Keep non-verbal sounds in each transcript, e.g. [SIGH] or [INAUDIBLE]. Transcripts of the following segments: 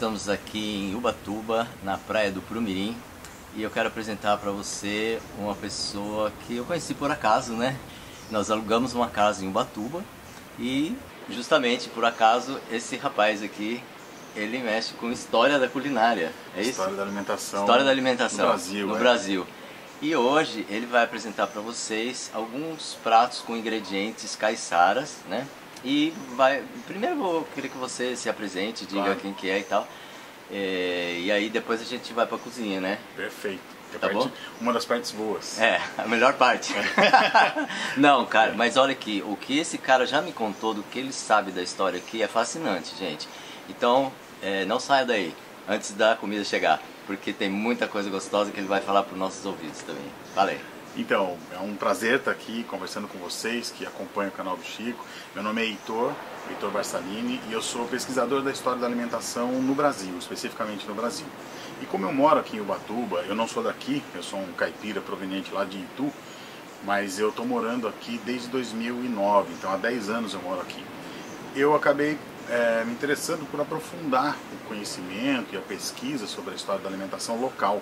estamos aqui em Ubatuba, na praia do Prumirim, e eu quero apresentar para você uma pessoa que eu conheci por acaso, né? Nós alugamos uma casa em Ubatuba e justamente por acaso esse rapaz aqui, ele mexe com história da culinária, é isso? História da alimentação. História da alimentação no Brasil. No é. Brasil. E hoje ele vai apresentar para vocês alguns pratos com ingredientes caiçaras, né? E vai. Primeiro eu vou querer que você se apresente, diga Claro. quem que é e tal. É, e aí depois a gente vai pra cozinha, né? Perfeito. É Tá parte- bom? Uma das partes boas. É, a melhor parte. [LAUGHS] Não, cara, mas olha aqui, o que esse cara já me contou do que ele sabe da história aqui é fascinante, gente. Então, é, não saia daí antes da comida chegar, porque tem muita coisa gostosa que ele vai falar para nossos ouvidos também. Valeu. Então, é um prazer estar aqui conversando com vocês que acompanham o canal do Chico. Meu nome é Heitor, Heitor Barsalini, e eu sou pesquisador da história da alimentação no Brasil, especificamente no Brasil. E como eu moro aqui em Ubatuba, eu não sou daqui, eu sou um caipira proveniente lá de Itu, mas eu estou morando aqui desde 2009, então há 10 anos eu moro aqui. Eu acabei eh, me interessando por aprofundar o conhecimento e a pesquisa sobre a história da alimentação local.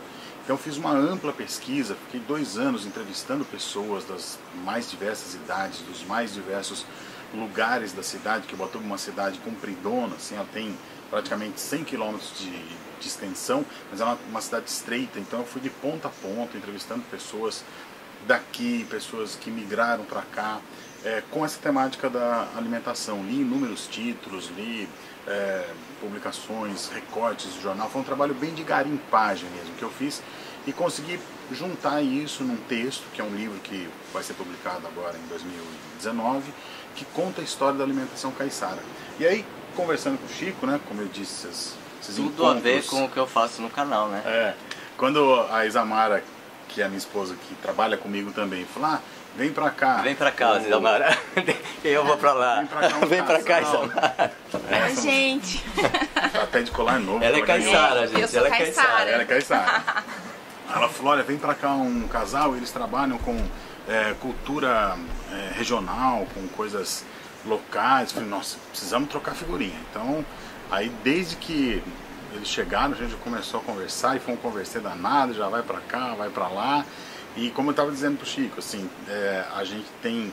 Então fiz uma ampla pesquisa, fiquei dois anos entrevistando pessoas das mais diversas idades, dos mais diversos lugares da cidade, que Ubatuba é uma cidade compridona, assim, ela tem praticamente 100 quilômetros de, de extensão, mas é uma, uma cidade estreita, então eu fui de ponta a ponta, entrevistando pessoas daqui, pessoas que migraram para cá, é, com essa temática da alimentação. Li inúmeros títulos, li é, publicações, recortes de jornal. Foi um trabalho bem de garimpagem mesmo que eu fiz e consegui juntar isso num texto, que é um livro que vai ser publicado agora em 2019, que conta a história da alimentação caiçara. E aí, conversando com o Chico, né, como eu disse, esses, esses Tudo a ver encontros- com o que eu faço no canal, né? é, quando a Isamara, que é a minha esposa que trabalha comigo também, falou, ah, vem pra cá. Vem pra cá, O- Isamara. E [LAUGHS] eu vou pra lá. Vem pra cá um Vem pra cá. Isamara. Oi, gente. Tá até de colar novo. Ela é ganhou. caiçara, Eu gente. sou Ela é caiçara. caiçara. Ela é caiçara. Ela falou, olha, vem pra cá um casal, eles trabalham com é, cultura é, regional, com coisas locais. Eu Falei, nossa, precisamos trocar figurinha. Então, aí desde que eles chegaram, a gente começou a conversar e foi um converser danado, já vai pra cá, vai pra lá. E como eu estava dizendo pro Chico, assim, é, a gente tem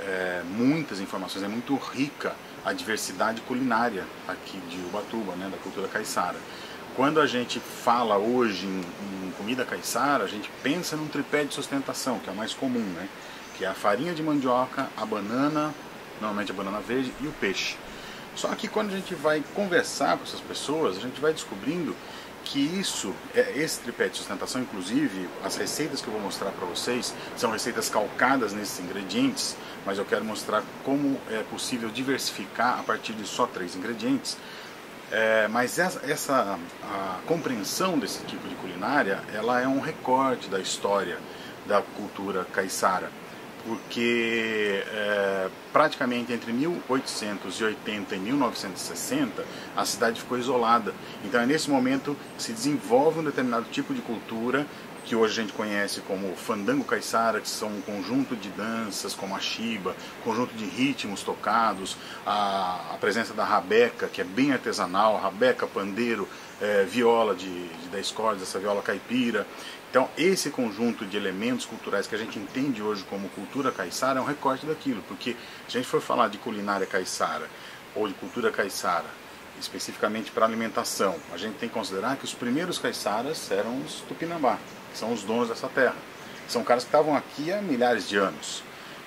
é, muitas informações, é muito rica a diversidade culinária aqui de Ubatuba, né, da cultura caiçara. Quando a gente fala hoje em, em comida caiçara, a gente pensa num tripé de sustentação, que é o mais comum, né? Que é a farinha de mandioca, a banana, normalmente a banana verde, e o peixe. Só que quando a gente vai conversar com essas pessoas, a gente vai descobrindo que isso, é, esse tripé de sustentação, inclusive, as receitas que eu vou mostrar para vocês são receitas calcadas nesses ingredientes, mas eu quero mostrar como é possível diversificar a partir de só três ingredientes. É, mas essa, essa compreensão desse tipo de culinária, ela é um recorte da história da cultura caiçara, porque é, praticamente entre 1880 e 1960 a cidade ficou isolada. Então é nesse momento que se desenvolve um determinado tipo de cultura que hoje a gente conhece como fandango caiçara, que são um conjunto de danças como a chiba, conjunto de ritmos tocados, a, a presença da rabeca, que é bem artesanal, rabeca, pandeiro, eh, viola de, de 10 cordas, essa viola caipira. Então, esse conjunto de elementos culturais que a gente entende hoje como cultura caiçara é um recorte daquilo, porque se a gente for falar de culinária caiçara ou de cultura caiçara, especificamente para alimentação, a gente tem que considerar que os primeiros caiçaras eram os tupinambá, que são os donos dessa terra. São caras que estavam aqui há milhares de anos.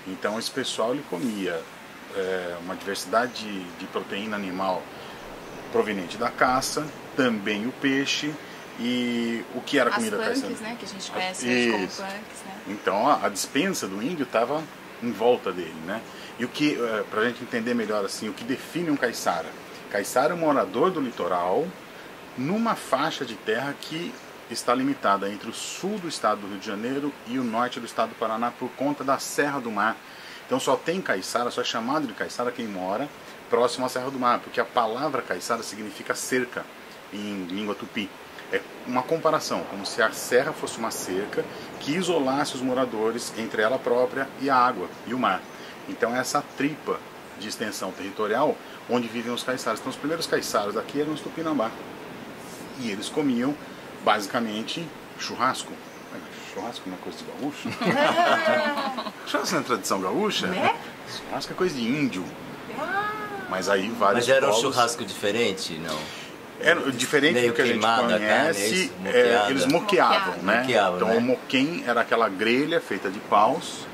Então esse pessoal ele comia é, uma diversidade de, de proteína animal proveniente da caça, também o peixe e o que era As comida punks, né? Que a gente conhece hoje como punks, né? Então a, a dispensa do índio estava em volta dele, né? E o que, para a gente entender melhor assim, o que define um caiçara? Caiçara é um morador do litoral numa faixa de terra que está limitada entre o sul do estado do Rio de Janeiro e o norte do estado do Paraná por conta da Serra do Mar. Então só tem caiçara, só é chamado de caiçara quem mora próximo à Serra do Mar, porque a palavra caiçara significa cerca em língua tupi. É uma comparação, como se a serra fosse uma cerca que isolasse os moradores entre ela própria e a água e o mar. Então essa tripa de extensão territorial onde vivem os caiçaras. Então os primeiros caiçaras daqui eram os Tupinambá. E eles comiam basicamente churrasco. Churrasco não é coisa de gaúcho? [LAUGHS] churrasco não é tradição gaúcha? Né? Churrasco é coisa de índio. Mas aí vários Mas era um povos- churrasco diferente, não? Era diferente Meio do que a gente a carne, é conhece, é, eles moqueavam, né? Moqueavam, então né? o moquém era aquela grelha feita de paus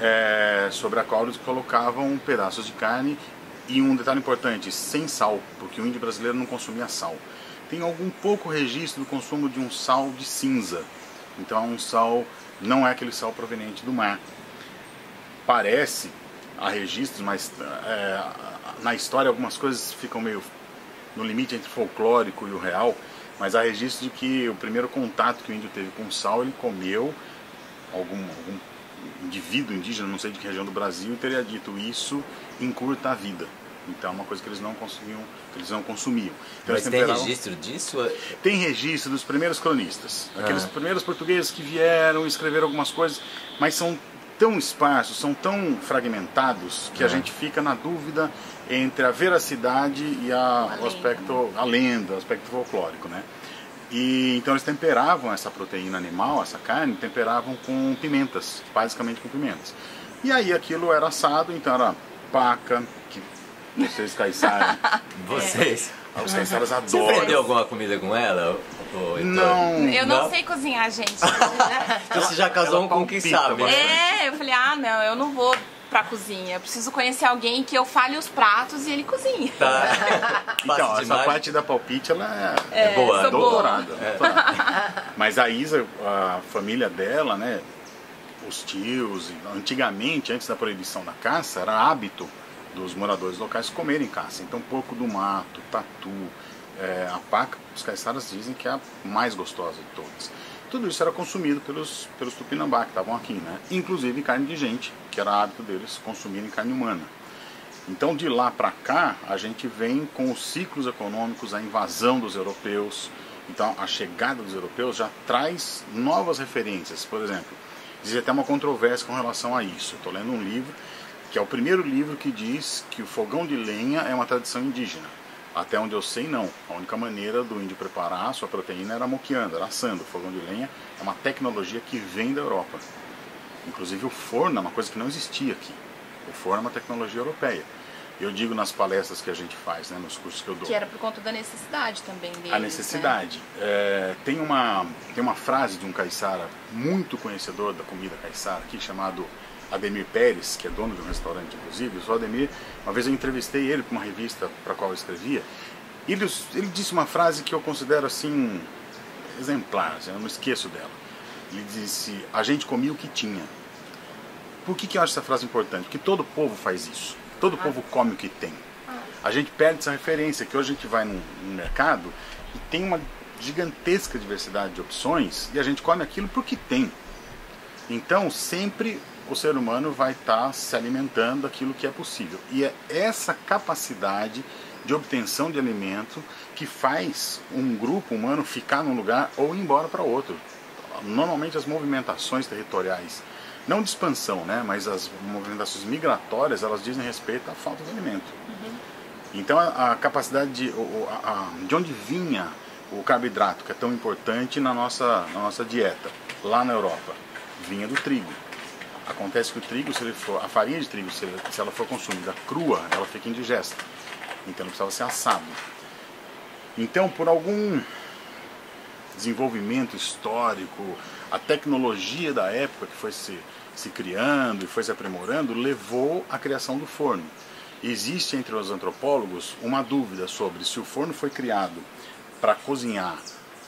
é, sobre a qual eles colocavam pedaços de carne e um detalhe importante, sem sal, porque o índio brasileiro não consumia sal. Tem algum pouco registro do consumo de um sal de cinza. Então é um sal, não é aquele sal proveniente do mar. Parece, há registros, mas é, na história algumas coisas ficam meio no limite entre o folclórico e o real, mas há registro de que o primeiro contato que o índio teve com o sal, ele comeu algum, algum indivíduo indígena, não sei de que região do Brasil, e teria dito isso encurta a vida. Então é uma coisa que eles não conseguiam, que eles não consumiam. Então, Mas tem registro disso? tem registro dos primeiros cronistas, aqueles Ah. primeiros portugueses que vieram escreveram algumas coisas, mas são tão esparsos, são tão fragmentados que a Ah. gente fica na dúvida entre a veracidade e a, o lenda. aspecto, a lenda, o aspecto folclórico, né? E então eles temperavam essa proteína animal, essa carne, temperavam com pimentas, basicamente com pimentas. E aí aquilo era assado, então era paca, que vocês caiçaram, [LAUGHS] Vocês? os caiçaras Você adoram. aprendeu alguma comida com ela? Não, Eu não, Não? sei cozinhar, gente. [LAUGHS] Você já casou com quem sabe, né? é, eu falei, ah, não, eu não vou pra cozinha. Eu preciso conhecer alguém que eu fale os pratos e ele cozinha. Tá. [LAUGHS] Então, essa demais. parte da palpite, ela é, É boa. sou boa. doutorada. doutorada. Mas a Isa, a família dela, né, os tios, antigamente, antes da proibição da caça, era hábito dos moradores locais comerem caça. Então, porco do mato, tatu, é, a paca, os caiçaras dizem que é a mais gostosa de todas. Tudo isso era consumido pelos, pelos tupinambá que estavam aqui, né? Inclusive carne de gente, que era hábito deles consumirem carne humana. Então, de lá para cá, a gente vem com os ciclos econômicos, a invasão dos europeus. Então, a chegada dos europeus já traz novas referências. Por exemplo, existe até uma controvérsia com relação a isso. Estou lendo um livro que é o primeiro livro que diz que o fogão de lenha é uma tradição indígena. Até onde eu sei, não. A única maneira do índio preparar a sua proteína era moqueando, era assando. O fogão de lenha é uma tecnologia que vem da Europa. Inclusive o forno é uma coisa que não existia aqui. O forno é uma tecnologia europeia. Eu digo nas palestras que a gente faz, né, nos cursos que eu dou. Que era por conta da necessidade também deles. A né? necessidade. É, tem, uma, tem uma frase de um caiçara muito conhecedor da comida caiçara aqui, chamado Ademir Pérez, que é dono de um restaurante, inclusive. O Ademir, uma vez eu entrevistei ele para uma revista para a qual eu escrevia. Ele, ele disse uma frase que eu considero assim exemplar, assim, eu não esqueço dela. Ele disse: A gente comia o que tinha. Por que, que eu acho essa frase importante? Porque todo povo faz isso. Todo povo come o que tem. A gente perde essa referência, que hoje a gente vai num, num mercado e tem uma gigantesca diversidade de opções e a gente come aquilo porque tem. Então, sempre o ser humano vai estar se alimentando daquilo que é possível. E é essa capacidade de obtenção de alimento que faz um grupo humano ficar num lugar ou ir embora para outro. Normalmente as movimentações territoriais, não de expansão, né, mas as movimentações migratórias, elas dizem respeito à falta de alimento. Então a, a capacidade de, a- de onde vinha o carboidrato, que é tão importante na nossa, na nossa dieta, lá na Europa, vinha do trigo. Acontece que o trigo, se ele for, a farinha de trigo, se, ela for consumida crua, ela fica indigesta. Então ela precisava ser assado. Então, por algum desenvolvimento histórico, a tecnologia da época que foi se, se criando e foi se aprimorando, levou à criação do forno. Existe entre os antropólogos uma dúvida sobre se o forno foi criado para cozinhar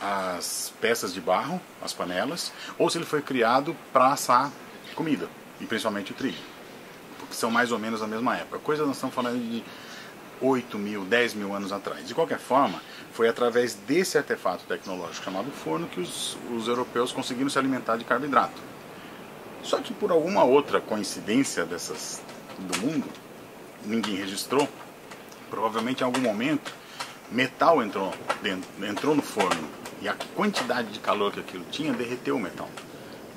as peças de barro, as panelas, ou se ele foi criado para assar comida, e principalmente o trigo, porque são mais ou menos a mesma época. Coisa nós estamos falando de 8 mil, 10 mil anos atrás. De qualquer forma, foi através desse artefato tecnológico chamado forno que os, os europeus conseguiram se alimentar de carboidrato. Só que por alguma outra coincidência dessas do mundo, ninguém registrou, provavelmente em algum momento, metal entrou, dentro, entrou no forno e a quantidade de calor que aquilo tinha derreteu o metal.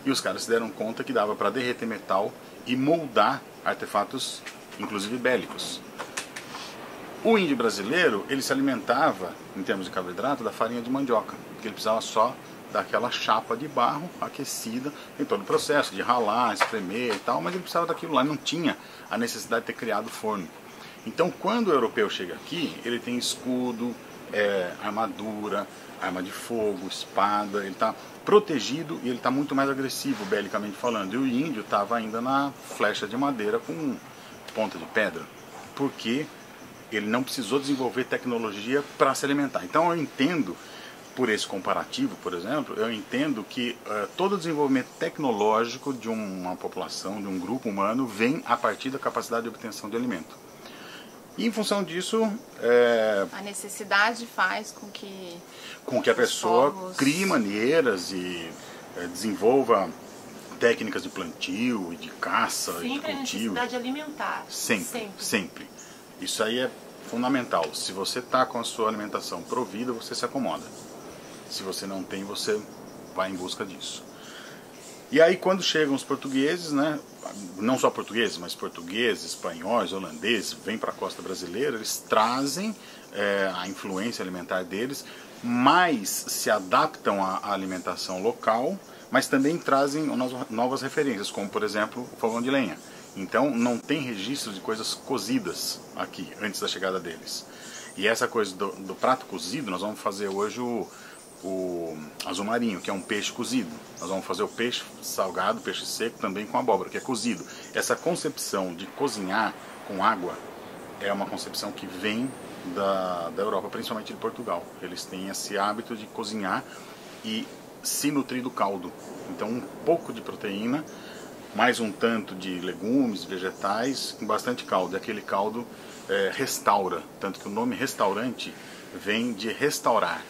E os caras se deram conta que dava para derreter metal e moldar artefatos inclusive bélicos. O índio brasileiro, ele se alimentava, em termos de carboidrato, da farinha de mandioca, porque ele precisava só daquela chapa de barro aquecida, tem todo o processo de ralar, espremer e tal, mas ele precisava daquilo lá, não tinha a necessidade de ter criado forno. Então, quando o europeu chega aqui, ele tem escudo, é, armadura, arma de fogo, espada, ele está protegido e ele está muito mais agressivo, belicamente falando. E o índio estava ainda na flecha de madeira com ponta de pedra, porque ele não precisou desenvolver tecnologia para se alimentar. Então, eu entendo por esse comparativo, por exemplo, eu entendo que uh, todo o desenvolvimento tecnológico de uma população, de um grupo humano, vem a partir da capacidade de obtenção de alimento. E em função disso. É, a necessidade faz com que. Com que a pessoa povos... crie maneiras e é, desenvolva técnicas de plantio e de caça sempre e de cultivo. a necessidade alimentar. Sempre, sempre, sempre. Isso aí é fundamental. Se você está com a sua alimentação provida, você se acomoda. Se você não tem, você vai em busca disso. E aí quando chegam os portugueses, né, não só portugueses, mas portugueses, espanhóis, holandeses, vêm para a costa brasileira, eles trazem é, a influência alimentar deles, mas se adaptam à alimentação local, mas também trazem novas referências, como por exemplo o fogão de lenha. Então não tem registro de coisas cozidas aqui, antes da chegada deles. E essa coisa do, do prato cozido, nós vamos fazer hoje o, o azul marinho, que é um peixe cozido. Nós vamos fazer o peixe salgado, peixe seco também com abóbora, que é cozido. Essa concepção de cozinhar com água é uma concepção que vem da, da Europa, principalmente de Portugal. Eles têm esse hábito de cozinhar e se nutrir do caldo. Então, um pouco de proteína, mais um tanto de legumes, vegetais, com bastante caldo. E aquele caldo é, restaura, tanto que o nome restaurante vem de restaurar.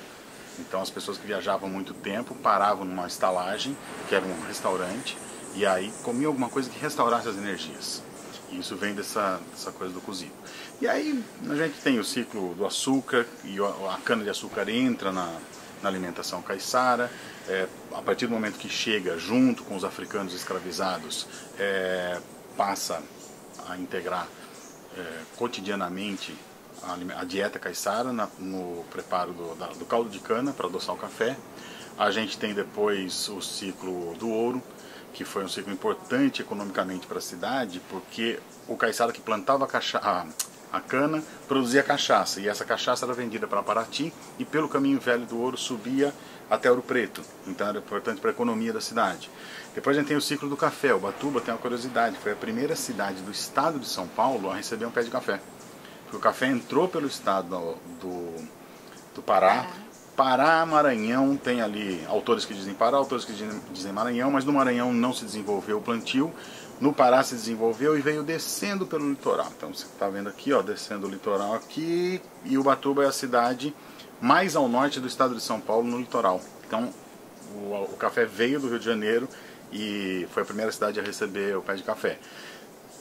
Então as pessoas que viajavam muito tempo paravam numa estalagem, que era um restaurante, e aí comiam alguma coisa que restaurasse as energias. E isso vem dessa, dessa coisa do cozido. E aí a gente tem o ciclo do açúcar, e a cana-de-açúcar entra na, na alimentação caiçara. É, a partir do momento que chega junto com os africanos escravizados, é, passa a integrar é, cotidianamente a, a dieta caiçara na, no preparo do, da, do caldo de cana para adoçar o café. A gente tem depois o ciclo do ouro, que foi um ciclo importante economicamente para a cidade, porque o caiçara que plantava a, cacha a, a, cana produzia cachaça, e essa cachaça era vendida para Paraty e pelo caminho velho do ouro subia até Ouro Preto. Então era importante para a economia da cidade. Depois a gente tem o ciclo do café. O Batuba tem uma curiosidade, foi a primeira cidade do estado de São Paulo a receber um pé de café. O café entrou pelo estado do, do Pará. Pará, Maranhão, tem ali autores que dizem Pará, autores que dizem Maranhão, mas no Maranhão não se desenvolveu o plantio. No Pará se desenvolveu e veio descendo pelo litoral. Então você está vendo aqui, ó, descendo o litoral aqui, e Ubatuba é a cidade mais ao norte do estado de São Paulo, no litoral. Então o, o café veio do Rio de Janeiro e foi a primeira cidade a receber o pé de café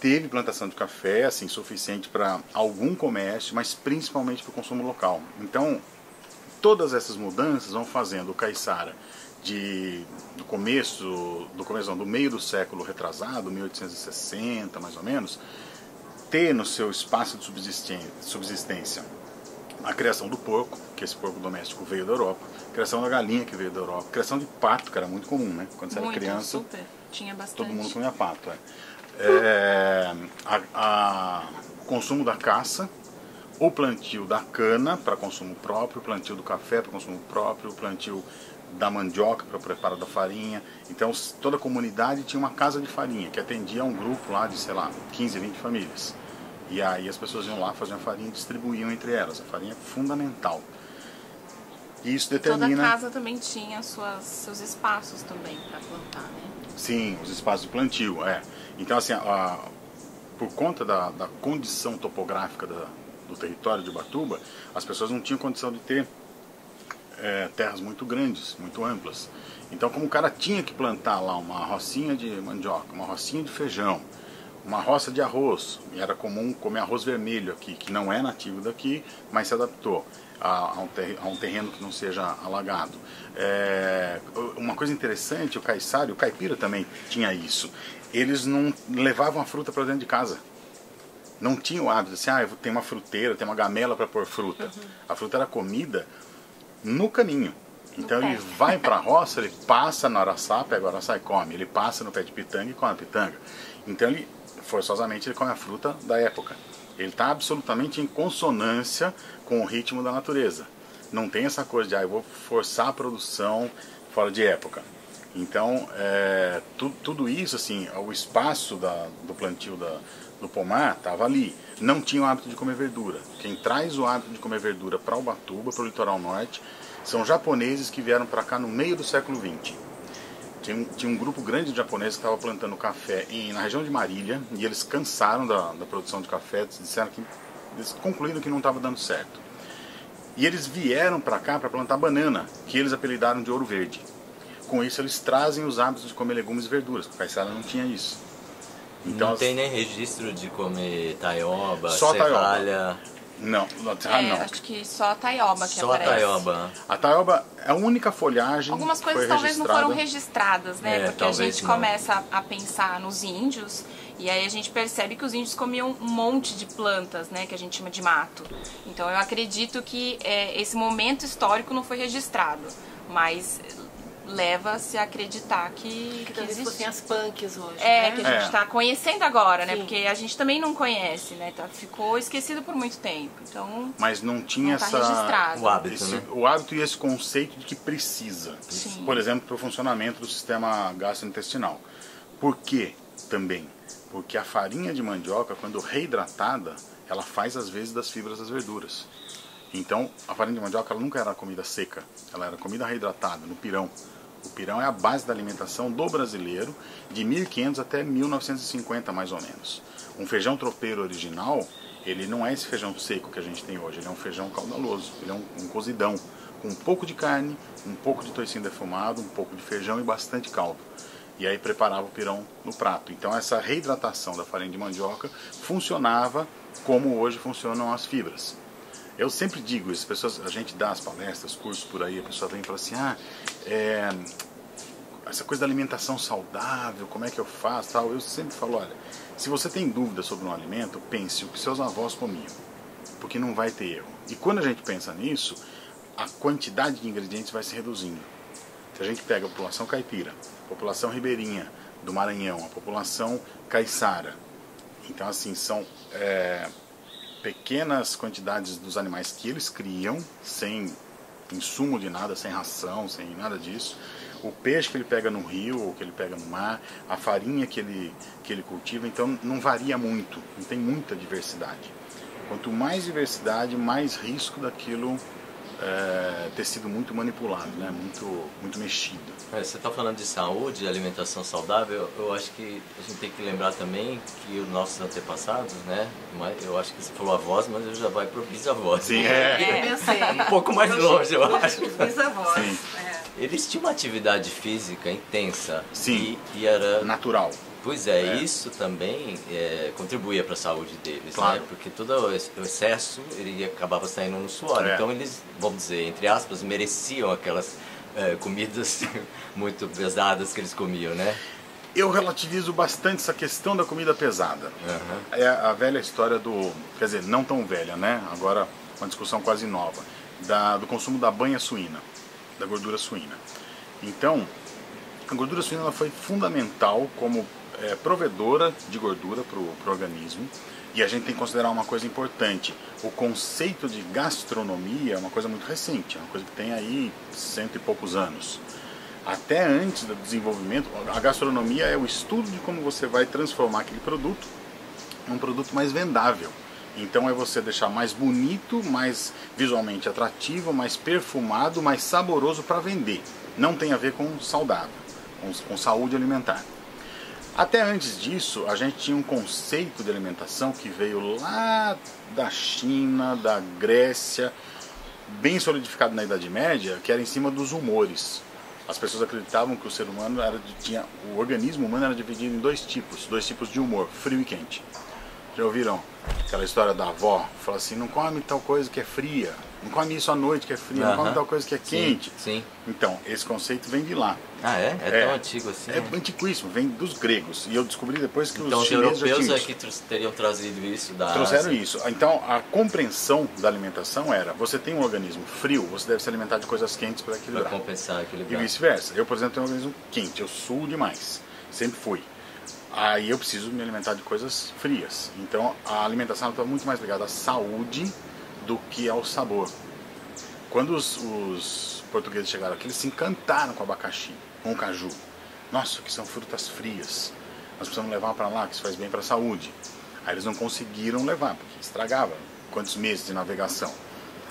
teve plantação de café, assim, suficiente para algum comércio, mas principalmente para o consumo local. Então, todas essas mudanças vão fazendo o caiçara de do começo, do começo não, do meio do século retrasado, 1860 mais ou menos, ter no seu espaço de subsistência a criação do porco, que esse porco doméstico veio da Europa, a criação da galinha que veio da Europa, a criação de pato, que era muito comum, né? Quando você muito, era criança, super. Tinha bastante. todo mundo comia pato. É é, a, a, o consumo da caça, o plantio da cana para consumo próprio, o plantio do café para consumo próprio, o plantio da mandioca para preparo da farinha. Então toda a comunidade tinha uma casa de farinha que atendia a um grupo lá de, sei lá, 15, 20 famílias. E aí as pessoas iam lá, faziam a farinha e distribuíam entre elas. A farinha é fundamental. E isso determina... Toda casa também tinha suas, seus espaços também para plantar, né? Sim, os espaços de plantio, é. Então, assim, a, por conta da, da condição topográfica da, do território de Ubatuba, as pessoas não tinham condição de ter é, terras muito grandes, muito amplas. Então, como o cara tinha que plantar lá uma rocinha de mandioca, uma rocinha de feijão, uma roça de arroz, era comum comer arroz vermelho aqui, que não é nativo daqui, mas se adaptou a, a, um, terreno que não seja alagado. É, uma coisa interessante, o caiçara, o caipira também tinha isso eles não levavam a fruta para dentro de casa. Não tinha o hábito assim, ah, tem uma fruteira, tem uma gamela para pôr fruta. Uhum. A fruta era comida no caminho. Então ele vai para a [LAUGHS] roça, ele passa no araçá, pega o araçá e come. Ele passa no pé de pitanga e come a pitanga. Então ele, forçosamente, ele come a fruta da época. Ele está absolutamente em consonância com o ritmo da natureza. Não tem essa coisa de, ah, eu vou forçar a produção fora de época. Então, é, tu, tudo isso, assim, o espaço da, do plantio da, do pomar estava ali. Não tinha o hábito de comer verdura. Quem traz o hábito de comer verdura para Ubatuba, para o litoral norte, são japoneses que vieram para cá no meio do século XX. Tinha um, tinha um grupo grande de japoneses que estava plantando café em, na região de Marília e eles cansaram da, da produção de café, disseram que eles concluíram que não estava dando certo. E eles vieram para cá para plantar banana, que eles apelidaram de ouro verde. Com isso eles trazem os hábitos de comer legumes e verduras, porque a Caiçara não tinha isso. Então, não tem nem registro de comer taioba, só serralha. Taioba. Não, ah, é, não. acho que só a taioba que só aparece. Só a taioba. A taioba é a única folhagem Algumas coisas talvez não foram registradas, né? É, Porque a gente não. começa a pensar nos índios e aí a gente percebe que os índios comiam um monte de plantas, né? Que a gente chama de mato. Então eu acredito que é, esse momento histórico não foi registrado. Mas leva-se a acreditar que, que, que existe. fossem as punks hoje. É, né? que a gente está é. conhecendo agora, né? Sim. Porque a gente também não conhece, né? Tá, ficou esquecido por muito tempo. Então. Mas não tinha não tá essa. Registrado. O hábito, esse, né? O hábito e esse conceito de que precisa. Sim. Por exemplo, para o funcionamento do sistema gastrointestinal. Por quê também? Porque a farinha de mandioca, quando reidratada, ela faz às vezes das fibras das verduras. Então, a farinha de mandioca ela nunca era comida seca, ela era comida reidratada, no pirão. O pirão é a base da alimentação do brasileiro de 1500 até 1950 mais ou menos. Um feijão tropeiro original, ele não é esse feijão seco que a gente tem hoje, ele é um feijão caudaloso, ele é um, um cozidão com um pouco de carne, um pouco de toicinho defumado, um pouco de feijão e bastante caldo. E aí preparava o pirão no prato. Então essa reidratação da farinha de mandioca funcionava como hoje funcionam as fibras. Eu sempre digo isso, pessoas, a gente dá as palestras, cursos por aí, a pessoa vem e fala assim, ah, é, essa coisa da alimentação saudável, como é que eu faço, tal. Eu sempre falo, olha, se você tem dúvida sobre um alimento, pense o que seus avós comiam, porque não vai ter erro. E quando a gente pensa nisso, a quantidade de ingredientes vai se reduzindo. Se a gente pega a população caipira, a população ribeirinha do Maranhão, a população caiçara, então assim são é, pequenas quantidades dos animais que eles criam, sem insumo de nada, sem ração, sem nada disso. O peixe que ele pega no rio ou que ele pega no mar, a farinha que ele, que ele cultiva, então não varia muito, não tem muita diversidade. Quanto mais diversidade, mais risco daquilo é, ter sido muito manipulado, né? muito, muito mexido. É, você está falando de saúde, de alimentação saudável, eu acho que a gente tem que lembrar também que os nossos antepassados, né? Eu acho que você falou avós, mas eu já vai para o bisavós. Sim, é. é. [LAUGHS] Um pouco mais longe, eu acho. Bisavós. Sim. É. Eles tinham uma atividade física intensa. Sim. E, e era natural. Pois é, é. isso também é, contribuía para a saúde deles, né? claro. né? Porque todo o excesso ele acabava saindo no suor. É. Então eles, vamos dizer, entre aspas, mereciam aquelas é, comidas [LAUGHS] muito pesadas que eles comiam, né? Eu relativizo bastante essa questão da comida pesada. Uhum. É a velha história do, quer dizer, não tão velha, né? Agora uma discussão quase nova, da, do consumo da banha suína, da gordura suína. Então, a gordura suína ela foi fundamental como é, provedora de gordura para o organismo. E a gente tem que considerar uma coisa importante: o conceito de gastronomia é uma coisa muito recente, é uma coisa que tem aí cento e poucos anos. Até antes do desenvolvimento, a gastronomia é o estudo de como você vai transformar aquele produto em um produto mais vendável. Então é você deixar mais bonito, mais visualmente atrativo, mais perfumado, mais saboroso para vender. Não tem a ver com saudável, com, com saúde alimentar. Até antes disso, a gente tinha um conceito de alimentação que veio lá da China, da Grécia, bem solidificado na Idade Média, que era em cima dos humores. As pessoas acreditavam que o ser humano era tinha o organismo humano era dividido em dois tipos, dois tipos de humor, frio e quente. Já ouviram aquela história da avó? Fala assim, não come tal coisa que é fria, não come isso à noite que é frio, não come tal coisa que é quente. Sim. Então, esse conceito vem de lá. Ah, é? É, é tão antigo assim? É, é antiquíssimo, vem dos gregos. E eu descobri depois que então, os chineses Então, os europeus é que teriam trazido isso da Trouxeram Ásia. isso. Então, a compreensão da alimentação era, você tem um organismo frio, você deve se alimentar de coisas quentes para equilibrar. Para compensar, equilibrar. E vice-versa. Eu, por exemplo, tenho um organismo quente, eu suo demais. Sempre fui. Aí eu preciso me alimentar de coisas frias. Então, a alimentação está muito mais ligada à saúde do que ao sabor. Quando os, os portugueses chegaram aqui, eles se encantaram com o abacaxi, com caju. Nossa, que são frutas frias. Nós precisamos levar para lá, que isso faz bem para a saúde. Aí eles não conseguiram levar, porque estragava. Quantos meses de navegação?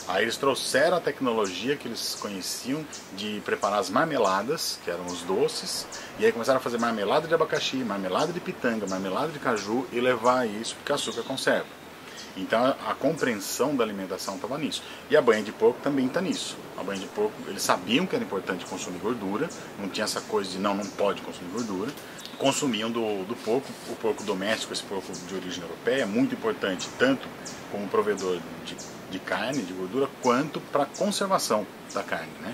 Aí eles trouxeram a tecnologia que eles conheciam de preparar as marmeladas, que eram os doces, e aí começaram a fazer marmelada de abacaxi, marmelada de pitanga, marmelada de caju e levar isso porque açúcar conserva. Então a compreensão da alimentação estava nisso. E a banha de porco também está nisso. A banha de porco, eles sabiam que era importante consumir gordura, não tinha essa coisa de não, não pode consumir gordura. Consumiam do, do porco, o porco doméstico, esse porco de origem europeia, é muito importante tanto como provedor de, de carne, de gordura, quanto para a conservação da carne. Né?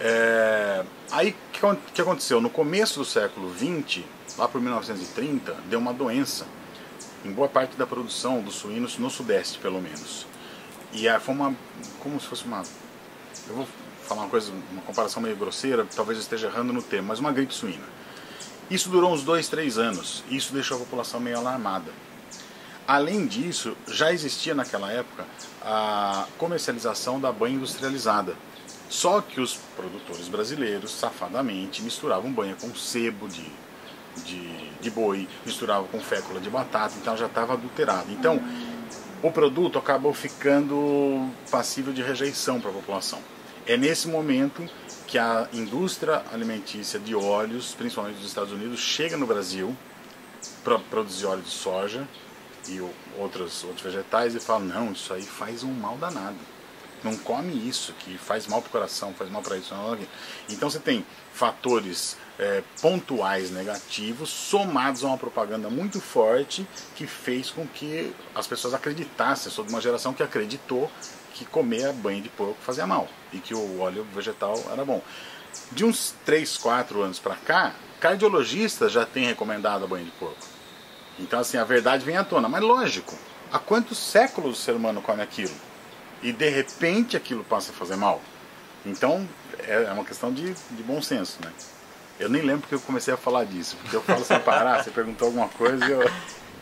É, aí o que, que aconteceu? No começo do século XX, lá por 1930, deu uma doença em boa parte da produção dos suínos no sudeste, pelo menos. E foi uma, como se fosse uma, eu vou falar uma coisa, uma comparação meio grosseira, talvez eu esteja errando no termo, mas uma gripe suína. Isso durou uns dois, três anos. E isso deixou a população meio alarmada. Além disso, já existia naquela época a comercialização da banha industrializada. Só que os produtores brasileiros, safadamente, misturavam banha com sebo de de, de boi, misturava com fécula de batata, então já estava adulterado. Então, o produto acabou ficando passível de rejeição para a população. É nesse momento que a indústria alimentícia de óleos, principalmente dos Estados Unidos, chega no Brasil para produzir óleo de soja e outros, outros vegetais e fala: não, isso aí faz um mal danado. Não come isso, que faz mal para o coração, faz mal para isso. Então você tem fatores é, pontuais negativos somados a uma propaganda muito forte que fez com que as pessoas acreditassem, sou de uma geração que acreditou que comer banho de porco fazia mal e que o óleo vegetal era bom. De uns 3, 4 anos para cá, cardiologistas já têm recomendado a banho de porco. Então assim, a verdade vem à tona, mas lógico, há quantos séculos o ser humano come aquilo? E de repente aquilo passa a fazer mal? Então é, uma questão de, de bom senso, né? Eu nem lembro porque eu comecei a falar disso, porque eu falo sem parar, você perguntou alguma coisa e eu.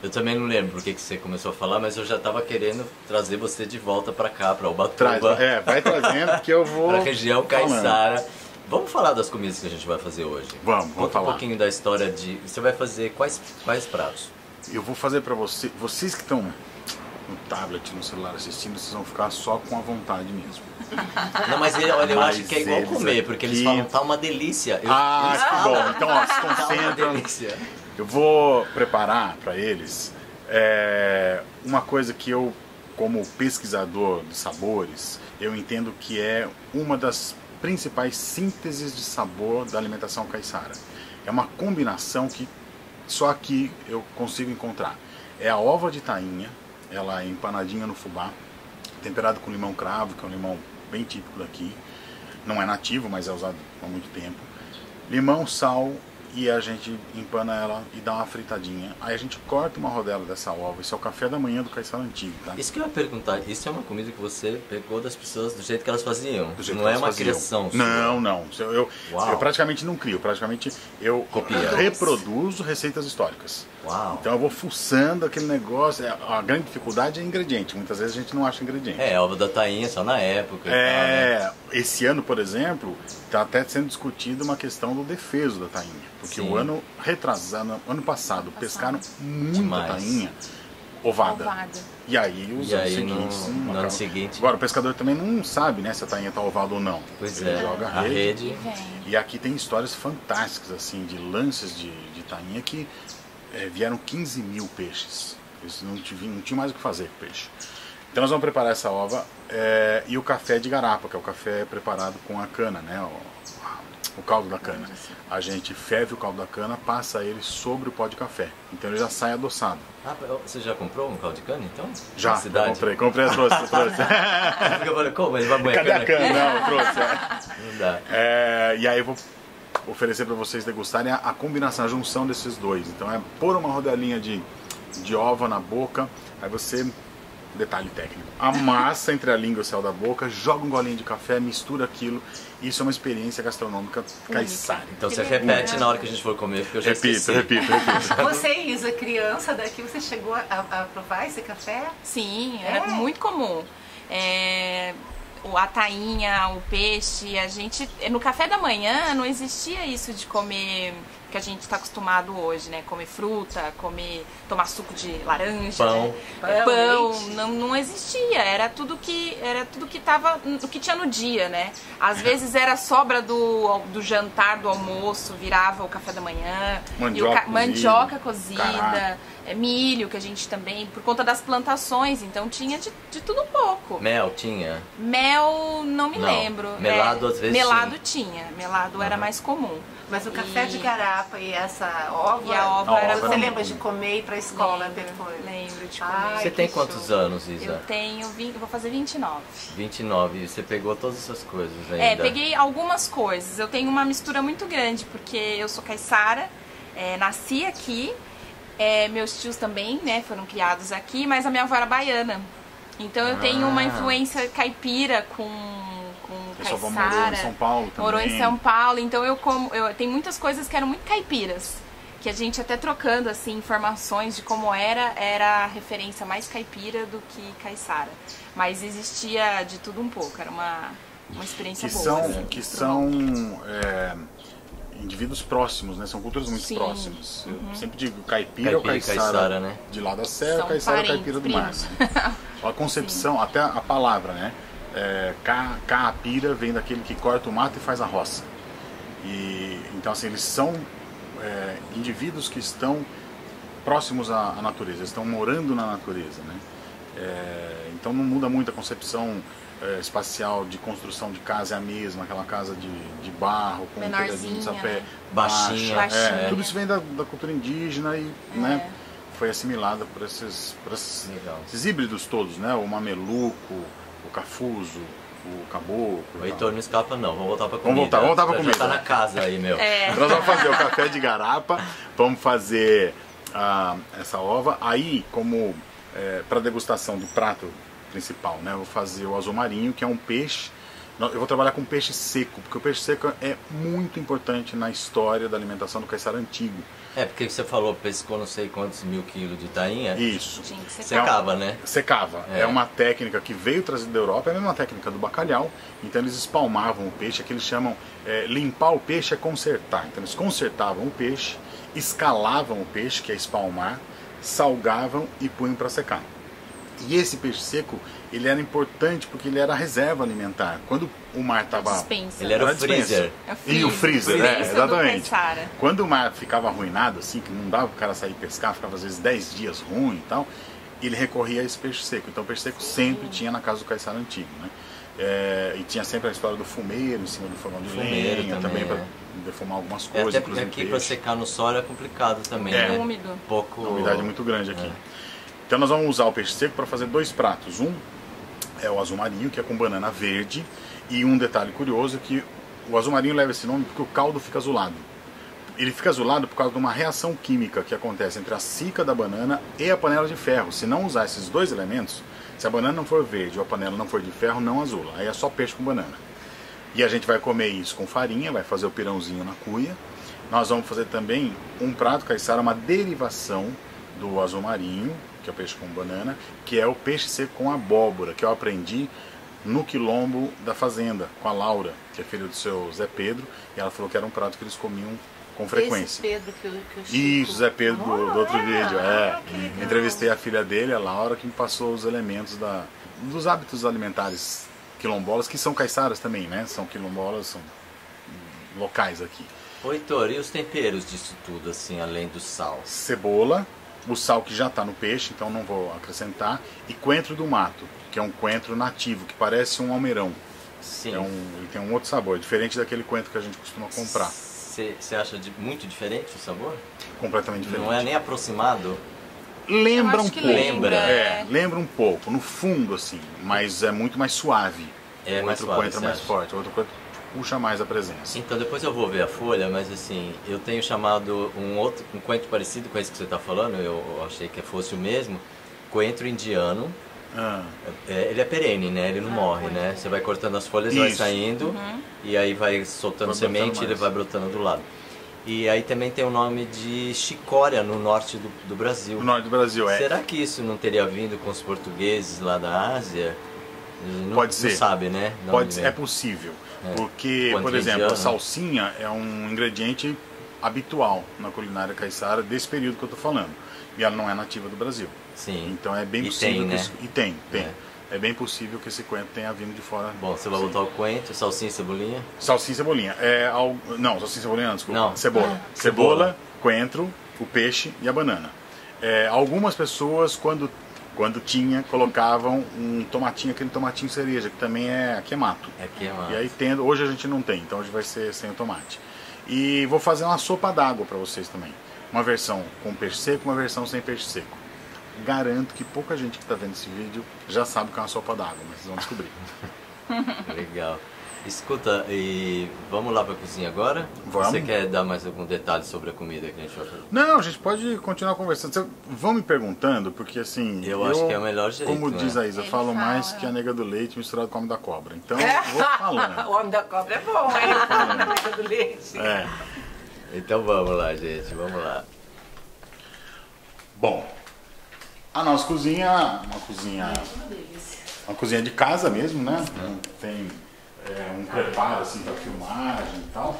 Eu também não lembro porque que você começou a falar, mas eu já estava querendo trazer você de volta para cá, para Ubatuba. Traz, é, vai trazendo que eu vou. para a região Caiçara. Vamos falar das comidas que a gente vai fazer hoje. Vamos, vamos Conta falar. um pouquinho da história de. Você vai fazer quais, quais pratos? Eu vou fazer para você, vocês que estão no tablet, no celular assistindo, vocês vão ficar só com a vontade mesmo. [LAUGHS] Não, mas olha, eu mas acho que é igual comer, porque eles falam, tá uma delícia. Eu, ah, eles que bom. Então, ó, se [LAUGHS] concentram. Tá eu vou preparar para eles é, uma coisa que eu, como pesquisador de sabores, eu entendo que é uma das principais sínteses de sabor da alimentação caiçara. É uma combinação que só aqui eu consigo encontrar. É a ova de tainha, ela é empanadinha no fubá, temperado com limão cravo, que é um limão bem típico daqui. Não é nativo, mas é usado há muito tempo. Limão, sal e a gente empana ela e dá uma fritadinha. Aí a gente corta uma rodela dessa ova. Isso é o café da manhã do caiçara antigo, tá? Isso que eu ia perguntar, isso é uma comida que você pegou das pessoas do jeito que elas faziam? não é uma faziam. criação sua. Não, não. Eu, eu, eu, praticamente não crio, praticamente eu Copia. reproduzo receitas históricas. Uau. Então eu vou fuçando aquele negócio. É, a grande dificuldade é ingrediente. Muitas vezes a gente não acha ingrediente. É, ova da tainha só na época. É, tal, né? esse ano, por exemplo, está até sendo discutido uma questão do defeso da tainha. Porque Sim. o ano retrasado, ano passado, passado. pescaram muita Demais. tainha ovada. ovada. E aí os e aí, seguintes. No, no ano seguinte. Agora o pescador também não sabe né, se a tainha está ovada ou não. Pois Ele é. joga a rede. rede. E aqui tem histórias fantásticas assim de lances de, de tainha que é, vieram 15 mil peixes. Eles não tinham, não tinham mais o que fazer com peixe. Então nós vamos preparar essa ova é, e o café de garapa, que é o café preparado com a cana, né? O, o caldo da cana. A gente ferve o caldo da cana, passa ele sobre o pó de café. Então ele já sai adoçado. Ah, você já comprou um caldo de cana então? Já, Na cidade? comprei, comprei, trouxe, trouxe. [LAUGHS] eu falei, como? Ele vai moer Cadê a cana? Não, trouxe. É. [LAUGHS] Não dá. É, e aí eu vou oferecer para vocês degustarem a, a, combinação, a junção desses dois. Então é pôr uma rodelinha de, de ova na boca, aí você detalhe técnico, amassa entre a língua e o céu da boca, joga um golinho de café, mistura aquilo. Isso é uma experiência gastronômica caiçara. Então você repete na hora que a gente for comer, porque eu já repito, esqueci. Repito, repito, [LAUGHS] Você, Isa, criança daqui, você chegou a, a provar esse café? Sim, era é. muito comum. É, a tainha, o peixe, a gente... No café da manhã não existia isso de comer que a gente está acostumado hoje, né? Comer fruta, comer, tomar suco de laranja, pão, né? pão, não, não existia. Era tudo que era tudo que tava, o que tinha no dia, né? Às vezes era sobra do, do jantar, do almoço, virava o café da manhã, mandioca, o, mandioca cozida. É, milho, que a gente também, por conta das plantações, então tinha de, de tudo um pouco. Mel tinha? Mel, não me não. lembro. Melado é, às vezes Melado tinha, tinha. melado uhum. era mais comum. Mas o café e... de garapa e essa ova, e a ova era você lembra de comer e ir pra escola lembro, depois? Lembro de comer. Ai, você tem quantos show. anos, Isa? Eu tenho, 20, vou fazer 29. 29, e você pegou todas essas coisas ainda? É, peguei algumas coisas. Eu tenho uma mistura muito grande, porque eu sou caiçara, é, nasci aqui, é, meus tios também, né, foram criados aqui, mas a minha avó era baiana. Então eu ah. tenho uma ah. influência caipira com Caiçara. morou em São Paulo também. Morou em São Paulo, então eu como. Eu, tem muitas coisas que eram muito caipiras. Que a gente até trocando assim informações de como era, era a referência mais caipira do que caiçara. Mas existia de tudo um pouco, era uma, uma experiência que boa. São, assim, que são é, indivíduos próximos, né? São culturas muito Sim. próximas. Uhum. Eu sempre digo caipira, caipira ou caiçara, caiçara né? de lá da serra, caiçara ou caipira do mar. a concepção, Sim. até a palavra, né? É, caapira vem daquele que corta o mato e faz a roça. E, então, assim, eles são é, indivíduos que estão próximos à, à, natureza, estão morando na natureza. Né? É, então, não muda muito a concepção é, espacial de construção de casa, é a mesma, aquela casa de, de barro, com telhadinho de sapé, né? baixinha. baixinha. É, tudo isso vem da, da cultura indígena e né, é. foi assimilada por esses, por esses, esses híbridos todos, né? o mameluco, o Cafuso, o Caboclo. O Heitor não escapa não, vamos voltar pra comida. Vamos voltar, vamos voltar pra comida. Já tá na casa aí, meu. É. Nós vamos fazer o café de garapa, vamos fazer ah, essa ova. Aí, como é, para degustação do prato principal, né? Eu vou fazer o azul marinho, que é um peixe eu vou trabalhar com peixe seco, porque o peixe seco é muito importante na história da alimentação do caiçara antigo. É, porque você falou, pescou não sei quantos mil quilos de tainha. Isso. Secava, né? Secava. É. é. uma técnica que veio trazida da Europa, é a mesma técnica do bacalhau. Então eles espalmavam o peixe, aqui eles chamam, é, limpar o peixe é consertar. Então eles consertavam o peixe, escalavam o peixe, que é espalmar, salgavam e punham para secar. E esse peixe seco, ele era importante porque ele era a reserva alimentar. Quando o mar estava. Ele era, era o freezer. É e o freezer, né? Exatamente. Quando o mar ficava arruinado, assim, que não dava para o cara sair pescar, ficava às vezes 10 dias ruim e tal, ele recorria a esse peixe seco. Então o peixe seco sempre tinha na casa do caiçara antigo, né? É, e tinha sempre a história do fumeiro em cima do fogão de fumeiro lenha, também, também para é. defumar algumas coisas. É, até porque aqui para secar no sol é complicado também, é, né? úmido. Pouco... Uma umidade muito grande aqui. É. Então nós vamos usar o peixe seco para fazer dois pratos. Um é o azul marinho, que é com banana verde, e um detalhe curioso é que o azul marinho leva esse nome porque o caldo fica azulado. Ele fica azulado por causa de uma reação química que acontece entre a cica da banana e a panela de ferro. Se não usar esses dois elementos, se a banana não for verde ou a panela não for de ferro, não azula. Aí é só peixe com banana. E a gente vai comer isso com farinha, vai fazer o pirãozinho na cuia. Nós vamos fazer também um prato caiçara, uma derivação do azul marinho, que é o peixe com banana, que é o peixe seco com abóbora, que eu aprendi no quilombo da fazenda, com a Laura, que é filha do seu Zé Pedro, e ela falou que era um prato que eles comiam com frequência. Esse Pedro que eu, que eu Isso, Zé Pedro oh, do, do, outro é? vídeo. É. Entrevistei a filha dele, a Laura, que me passou os elementos da, dos hábitos alimentares quilombolas, que são caiçaras também, né? São quilombolas, são locais aqui. Oi, Heitor, e os temperos disso tudo, assim, além do sal? Cebola, o sal que já está no peixe, então não vou acrescentar, e coentro do mato, que é um coentro nativo, que parece um almeirão. Sim. É um, ele tem um outro sabor, diferente daquele coentro que a gente costuma comprar. Você acha de, muito diferente o sabor? Completamente diferente. Não é nem aproximado? Lembra um pouco. Lembra. É, lembra um pouco, no fundo assim, mas é muito mais suave. É o mais outro suave, coentro é mais acha? forte, o outro coentro puxa mais a presença. Então depois eu vou ver a folha, mas assim, eu tenho chamado um outro um coentro parecido com esse que você está falando, eu achei que fosse o mesmo, coentro indiano. Ah, É, ele é perene, né? Ele não morre, né? Você vai cortando as folhas, vai Isso. Uhum. saindo e aí vai soltando Vai semente e ele vai brotando do lado. E aí também tem o nome de chicória no norte do, do Brasil. o norte do Brasil é. Será que isso não teria vindo com os portugueses lá da Ásia? Não, Pode ser. Não sabe, né? de Pode ser, é possível. Porque, Quanto por exemplo, a salsinha é um ingrediente habitual na culinária caiçara desse período que eu tô falando. E ela não é nativa do Brasil. Sim. Então é bem E possível tem, que né? isso- e tem, tem. É. É. bem possível que esse coentro tenha vindo de fora. Bom, você vai botar o coentro, salsinha e cebolinha. Salsinha e cebolinha. É, al- Não, salsinha e cebolinha não, desculpa. Não. Cebola. Ah. Cebola, Cebola. coentro, o peixe e a banana. É, algumas pessoas, quando, quando tinha, colocavam um tomatinho, aquele tomatinho cereja, que também é, aqui é mato. Aqui é uma... E aí tendo, hoje a gente não tem, então hoje vai ser sem o tomate. E vou fazer uma sopa d'água para vocês também. Uma versão com peixe seco, uma versão sem peixe seco. Garanto que pouca gente que está vendo esse vídeo já sabe o que é uma sopa d'água, mas vocês vão descobrir. [LAUGHS] Legal. Escuta, e vamos lá para a cozinha agora? Vamos. Você quer dar mais algum detalhe sobre a comida que a gente vai fazer? Não, a gente pode continuar conversando. Vocês vão me perguntando, porque assim. Eu acho que é o melhor jeito, Como né? diz a Isa, Ele falo fala. mais que a nega do leite misturado com a homem da cobra. Então, eu vou falando. [LAUGHS] o homem da cobra é bom, hein? [LAUGHS] Nega do leite. É. Então vamos lá, gente, vamos lá. Bom, a nossa cozinha, uma cozinha, uma cozinha de casa mesmo, né? Não tem é, um preparo assim para filmagem e tal,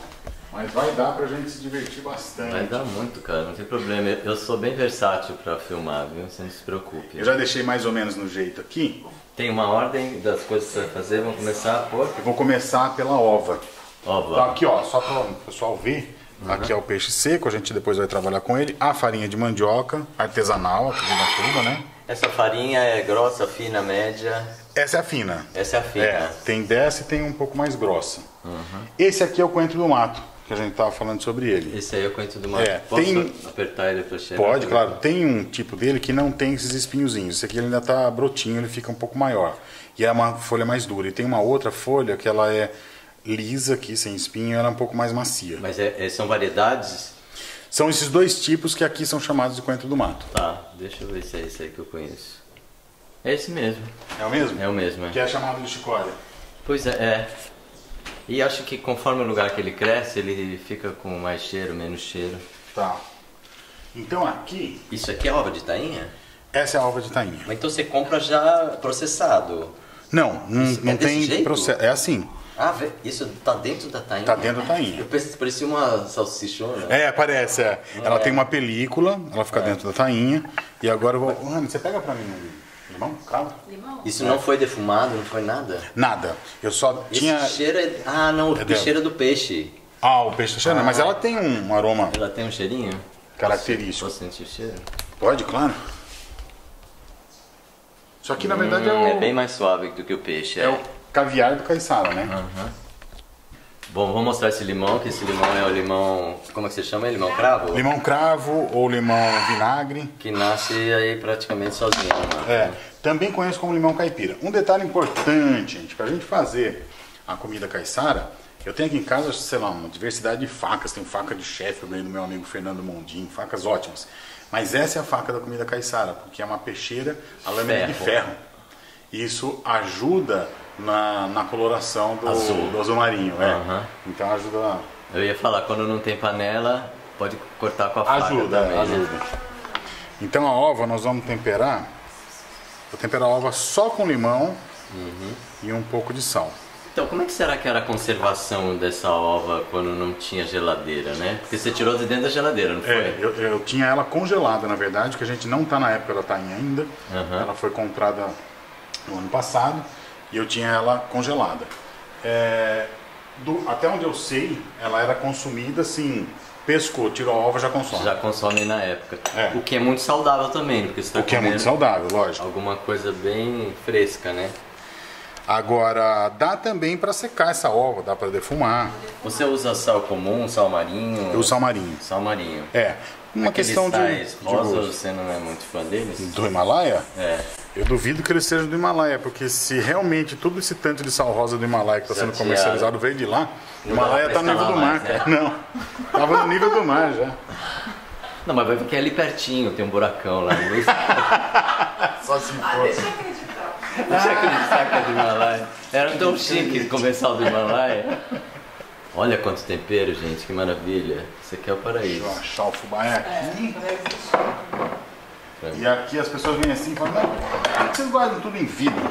mas vai dar pra gente se divertir bastante. Vai dar muito, cara, não tem problema. Eu- Eu sou bem versátil para filmar, viu? Você não se preocupe. Eu já deixei mais ou menos no jeito aqui. Tem uma ordem das coisas que você vai fazer, vamos começar por Eu vou começar pela ova. Ó, Então, aqui ó, só para o pessoal ver, aqui é o peixe seco, a gente depois vai trabalhar com ele. A farinha de mandioca artesanal, aqui da tuba, né? Essa farinha é grossa, fina, média. Essa é a fina. Essa é a fina. É, tem dessa e tem um pouco mais grossa. Esse aqui é o coentro do mato, que a gente tava falando sobre ele. Esse aí é o coentro do mato. É, Posso tem- apertar ele para cheirar? Pode, claro. Tem um tipo dele que não tem esses espinhozinhos. Esse aqui ele ainda tá brotinho, ele fica um pouco maior. E é uma folha mais dura. E tem uma outra folha que ela é lisa aqui, sem espinho, ela é um pouco mais macia. Mas é- é- são variedades? São esses dois tipos que aqui são chamados de coentro do mato. Tá, deixa eu ver se é esse aí que eu conheço. É esse mesmo. É o mesmo? É o mesmo, é. Que é chamado de chicória. Pois é, é. E acho que conforme o lugar que ele cresce, ele fica com mais cheiro, menos cheiro. Tá. Então aqui, Isso aqui é ova de tainha? essa é a ova de tainha. Mas então você compra já processado. Não, não, Isso não é tem processo. É assim. Ah, vê- isso tá dentro da tainha? Tá dentro da tainha. Eu pensei que parecia uma salsichona. É, parece, é. Ela É. tem uma película, ela fica dentro da tainha. E agora eu vou. Ô, Rani, você pega pra mim um limão? Cravo? Isso não foi defumado, não foi nada? Nada. Eu só Esse tinha. cheiro é... Ah, não, o É cheiro é do peixe. Ah, o peixe tá cheirando, Ah. mas ela tem um aroma Ela tem um cheirinho? característico. Posso sentir o cheiro? Pode, claro. Isso aqui na verdade é Hum, o. é bem mais suave do que o peixe. é o caviar do caiçara, né? Aham. Bom, vou mostrar esse limão, que esse limão é o limão. Como é que você chama? ele? Limão cravo? Limão cravo ou limão vinagre. Que nasce aí praticamente sozinho. Né? É, também conheço como limão caipira. Um detalhe importante, gente, pra gente fazer a comida caiçara, eu tenho aqui em casa, sei lá, uma diversidade de facas. Tem faca de chefe, eu ganhei do meu amigo Fernando Mondim, facas ótimas. Mas essa é a faca da comida caiçara, porque é uma peixeira a lâmina de Ferro. ferro. Isso ajuda na, na coloração do Azul. do azul marinho. É. Aham. Então ajuda. Eu ia falar, quando não tem panela, pode cortar com a faca Ajuda, também. né? ajuda. Então a ova nós vamos temperar. Vou temperar a ova só com limão Uhum. e um pouco de sal. Então, como é que será que era a conservação dessa ova quando não tinha geladeira, né? Porque você tirou de dentro da geladeira, não foi? É, eu, eu tinha ela congelada, na verdade, que a gente não está na época da tainha ainda. Aham. Ela foi comprada no ano passado e eu tinha ela congelada. É, do- até onde eu sei, ela era consumida assim, pescou, tirou a ova, já consome. Já consome na época. É. O que é muito saudável também, porque você está o que é muito saudável, lógico. alguma coisa bem fresca, né? Agora, dá também para secar essa ova, dá para defumar. Você usa sal comum, sal marinho? Eu uso sal marinho. Sal marinho. É. Uma questão de, sais de você não é muito fã deles? Do Himalaia? É. Eu duvido que eles sejam do Himalaia, porque se realmente tudo esse tanto de sal rosa do Himalaia que está sendo comercializado veio de lá, o Himalaia está no nível do mar, mais, cara. Não. Tava no nível do mar já. Não, mas vai porque é ali pertinho, tem um buracão lá. [LAUGHS] Só se Ah, for. deixa eu acreditar. Deixa eu acreditar que é do Himalaia. Era tão chique comer sal do Himalaia. Olha quanto tempero, gente, que maravilha. Isso aqui é o paraíso. Deixa eu achar o fubá é aqui. E aqui as pessoas vêm assim e falam, não, por que vocês guardam tudo em vidro?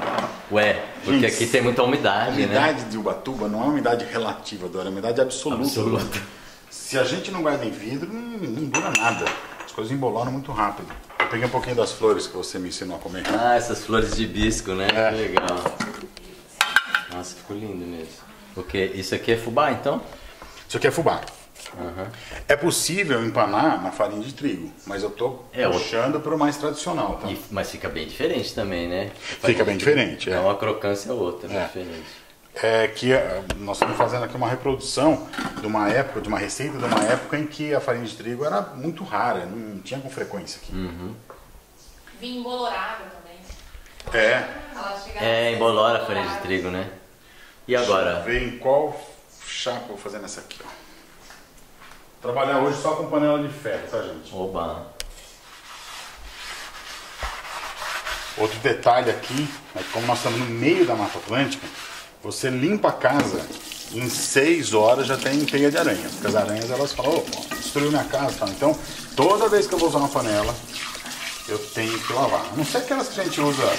Ué, porque Gente, aqui tem muita A umidade, né? umidade de Ubatuba não é uma umidade relativa, Dora, é uma umidade absoluta. Absoluta. Se a gente não guarda em vidro, não, não dura nada. As coisas embolaram muito rápido. Eu peguei um pouquinho das flores que você me ensinou a comer. Ah, essas flores de hibisco, né? É. Que legal. Nossa, ficou lindo mesmo. O quê? Isso aqui é fubá, então? Isso aqui é fubá. Aham. É possível empanar na farinha de trigo, mas eu tô É, puxando para o mais tradicional, tá? E- mas fica bem diferente também, né? Fica bem diferente, É é. uma crocância outra, É. diferente. É que eh, nós estamos fazendo aqui uma reprodução de uma época, de uma receita de uma época em que a farinha de trigo era muito rara, não tinha com frequência aqui. Vinho embolorado também. É, É, embolora a farinha de trigo, né? E agora? ver em qual chapa eu vou fazer nessa aqui, ó. Trabalhar hoje só com panela de ferro, tá gente? Oba. Outro detalhe aqui, é que como nós estamos no meio da Mata Atlântica, você limpa a casa, em seis horas já tem teia de aranha. Porque as aranhas elas falam, ô, destruiu minha casa. Tá? Então, toda vez que eu vou usar uma panela, eu tenho que lavar. A não ser aquelas que a gente usa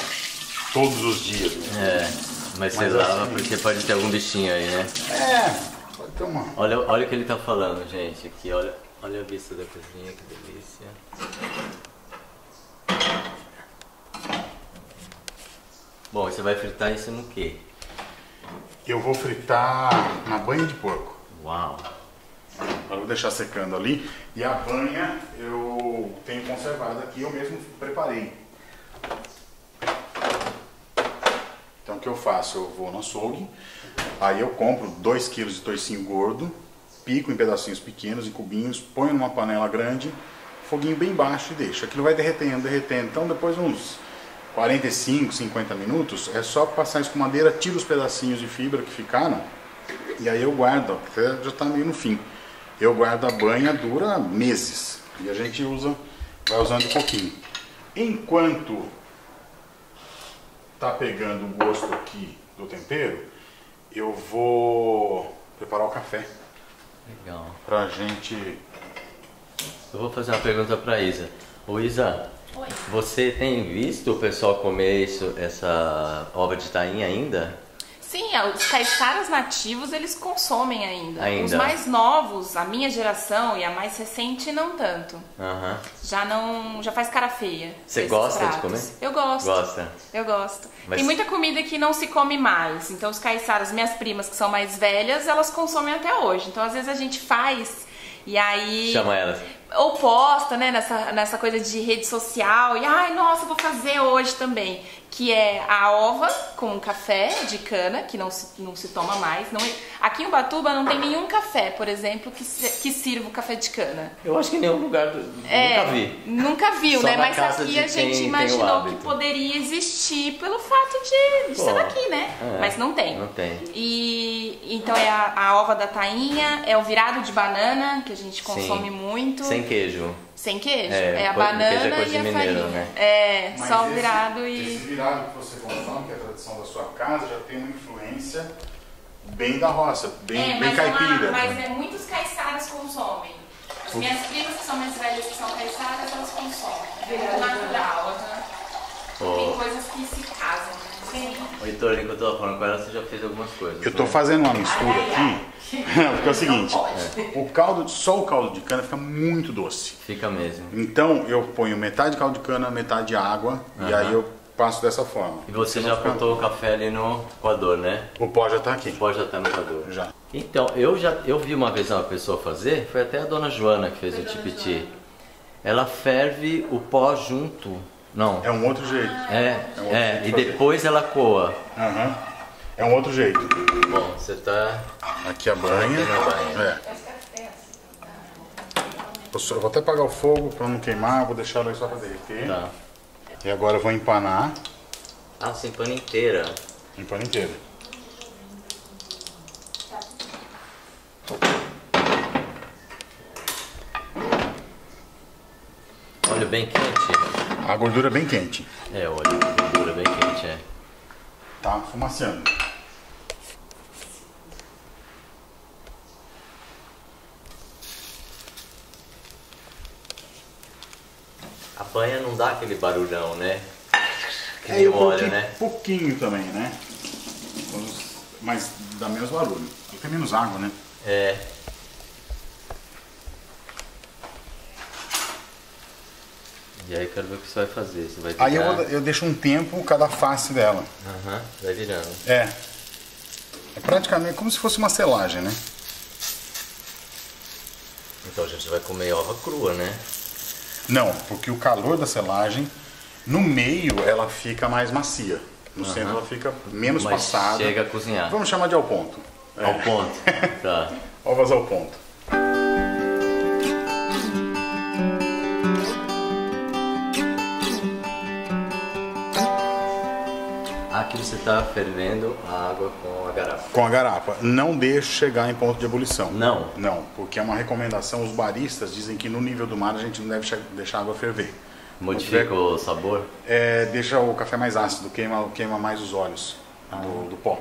todos os dias. Né? É, mas você Mas lava assim- porque pode ter algum bichinho aí, né? É, pode ter uma. Olha, olha o que ele tá falando, gente. Aqui, olha, olha a vista da cozinha, que delícia. Bom, você vai fritar isso no quê? Eu vou fritar na banha de porco. Uau! Eu vou deixar secando ali. E a banha eu tenho conservada aqui, eu mesmo preparei. Então o que eu faço? Eu vou no açougue, aí eu compro 2 kg de toicinho gordo, pico em pedacinhos pequenos, em cubinhos, ponho numa panela grande, foguinho bem baixo e deixo. Aquilo vai derretendo, derretendo. Então depois de uns 45, 50 minutos, é só passar a escumadeira, tira os pedacinhos de fibra que ficaram e aí eu guardo, ó, já está meio no fim. Eu guardo a banha, dura meses. E a gente usa, vai usando um pouquinho. Enquanto tá pegando o gosto aqui do tempero, eu vou preparar o café Legal. pra gente. Eu vou fazer uma pergunta pra Isa. Ô Isa, Oi. você tem visto o pessoal comer isso, essa ova de tainha ainda? Sim, é, os caiçaras nativos eles consomem ainda. Ainda. Os mais novos, a minha geração e a mais recente, não tanto. Aham. Já não. Já faz cara feia. Você gosta de pratos. comer? Eu gosto. Gosta? Eu gosto. Mas- Tem muita comida que não se come mais. Então, os caiçaras, minhas primas que são mais velhas, elas consomem até hoje. Então, às vezes a gente faz e aí. Chama elas. Ou posta, né, nessa, nessa coisa de rede social. E, ai, nossa, vou fazer hoje também. Que é a ova com café de cana, que não se, não se toma mais. Não, aqui em Ubatuba não tem nenhum café, por exemplo, que, que sirva o café de cana. Eu acho que em nenhum lugar. do- É, Nunca vi. Nunca viu, Só né? Mas aqui a gente imaginou que poderia existir pelo fato de, de ser daqui, né? é, Mas não tem. não tem. E então é a, a ova da tainha, é o virado de banana, que a gente consome Sim. muito. Sem queijo. Sem queijo. É, É, a co- queijo é banana coisa e a mineiro, farinha. né? É, Mas só o esse- virado Esse e. virado que você consome, que é a tradição da sua casa, já tem uma influência bem da roça, bem, É, bem é uma- caipira. mas é muitos caiçaras consomem. As minhas primas que são mais velhas que são caiçaras, elas consomem. É muito natural. aham. Tem Ô, coisas que se casam. né? Sim. ô Heitor, enquanto eu tava falando com ela, você já fez algumas coisas. Eu tô né? fazendo uma mistura aqui, [LAUGHS] porque é o seguinte, o caldo, só o caldo de cana fica muito doce. Fica mesmo. Então eu ponho metade caldo de cana, metade água, e Aham. aí eu passo dessa forma. E você Senão já fica- botou o café ali no coador, né? O pó já tá aqui. O pó já tá no coador. Já. Então, eu já eu vi uma vez uma pessoa fazer, foi até a dona Joana que fez o tipiti. Ela ferve o pó junto. Não. É um outro jeito. É, É um outro é, jeito de e depois ela coa. Aham. É um outro jeito. Bom, você tá. Aqui a banha. Banha. É. Eu vou até apagar o fogo para não queimar, vou deixar ela só para derreter. Tá. E agora eu vou empanar. Ah, você empana inteira. Empana inteira. Óleo bem quente. A gordura bem quente. É, óleo, gordura bem quente, é. Tá fumaciando. A banha não dá aquele barulhão, né? Que É, eu óleo, né? pouquinho também, né? Mas dá menos barulho. E tem menos água, né? É. E aí eu quero ver o que você vai fazer. Você vai virar... Aí eu, eu deixo um tempo cada face dela. Aham, vai virando. É. É praticamente como se fosse uma selagem, né? Então a gente vai comer ova crua, né? Não, porque o calor da selagem, no meio ela fica mais macia. No centro ela fica menos Mas passada. chega a cozinhar. Vamos chamar de ao ponto. Ao ponto. Tá. [LAUGHS] Ovas ao ponto. Aqui você tá fervendo a água com a garrafa. Com a garapa. Não deixe chegar em ponto de ebulição. Não. Não, porque é uma recomendação. Os baristas dizem que no nível do mar a gente não deve deixar a água ferver. Modifica o sabor? É, deixa o café mais ácido, queima, queima mais os olhos do, do pó.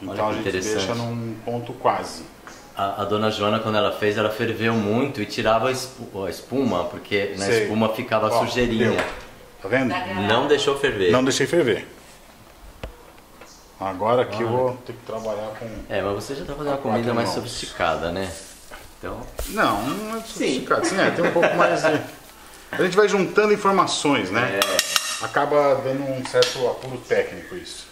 Então a gente deixa num ponto quase. A, a dona Joana, quando ela fez, ela ferveu muito e tirava a espuma, porque na Sei. espuma ficava Ó, sujeirinha. deu. Tá vendo? Não deixou ferver. Não deixei ferver. Agora aqui eu vou ter que trabalhar com. É, mas você já tá fazendo uma comida mais sofisticada, né? Então, Não, não é sofisticado. Sim, é, tem um pouco mais de. A gente vai juntando informações, né? Acaba dando um certo apuro técnico isso.